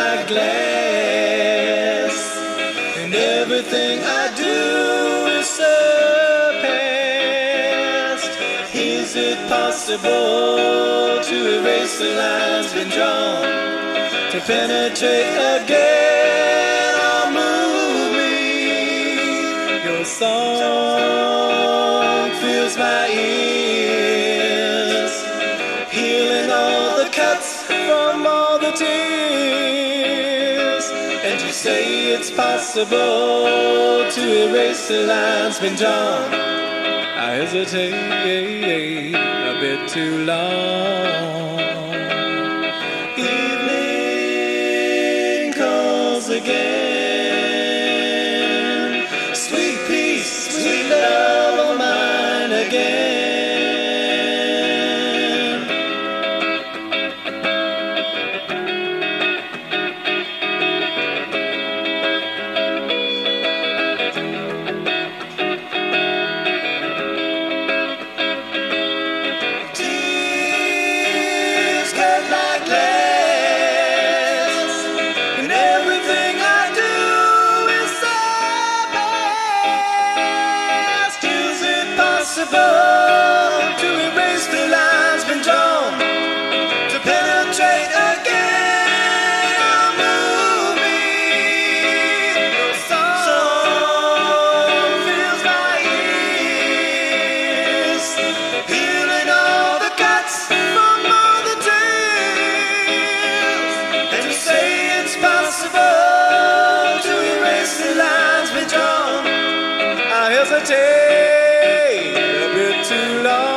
like glass, and everything I do is surpassed. Is it possible to erase the lines been drawn, to penetrate again or move me? Your song fills my ears, healing all the cuts from all the tears. You say it's possible to erase the lines been drawn. I hesitate a bit too long. Evening calls again. Sweet peace, sweet love of mine again. To erase the lines been drawn? To penetrate again, song fills my ears, all the from all the. And you say it's possible to erase the lines been drawn. I hesitate too long.